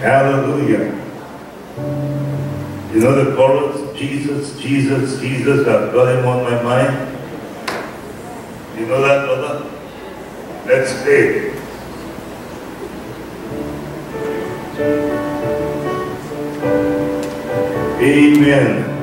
Hallelujah. You know the chorus? Jesus, Jesus, Jesus, I've got him on my mind. You know that, brother? Let's pray. Amen.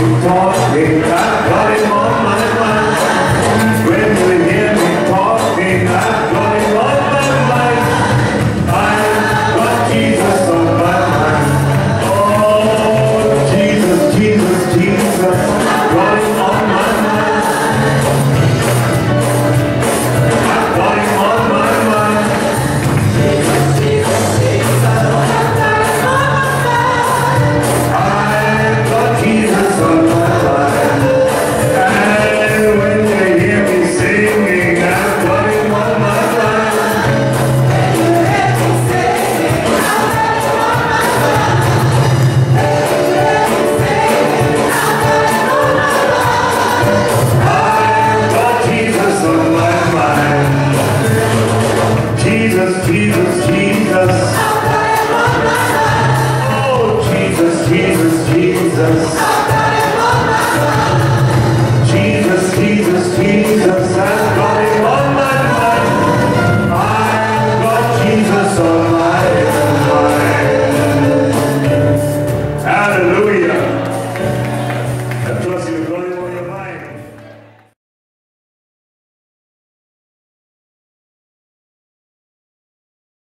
morning, I got it